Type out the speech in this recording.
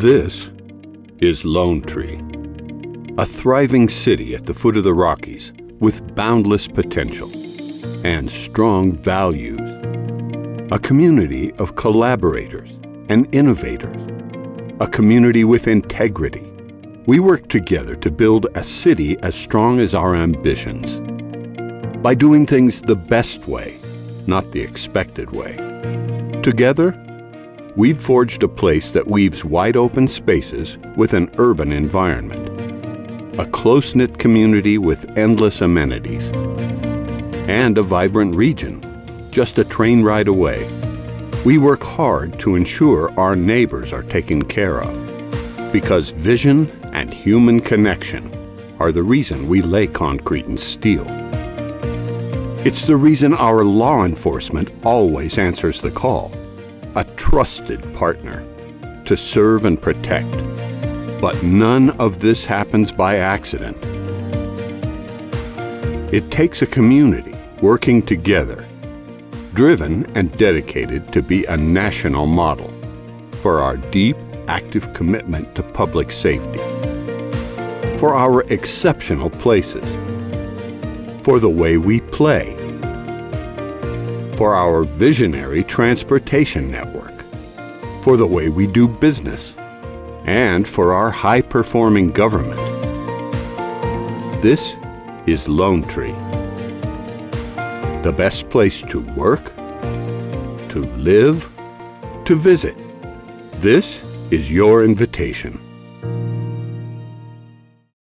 This is Lone Tree, a thriving city at the foot of the Rockies with boundless potential and strong values. A community of collaborators and innovators. A community with integrity. We work together to build a city as strong as our ambitions. By doing things the best way, not the expected way. Together, we've forged a place that weaves wide open spaces with an urban environment. A close knit community with endless amenities. And a vibrant region, just a train ride away. We work hard to ensure our neighbors are taken care of. Because vision and human connection are the reason we lay concrete and steel. It's the reason our law enforcement always answers the call. A trusted partner to serve and protect. But none of this happens by accident. It takes a community working together, driven and dedicated to be a national model for our deep, active commitment to public safety, for our exceptional places, for the way we play, for our visionary transportation network, for the way we do business, and for our high performing government. This is Lone Tree, the best place to work, to live, to visit. This is your invitation.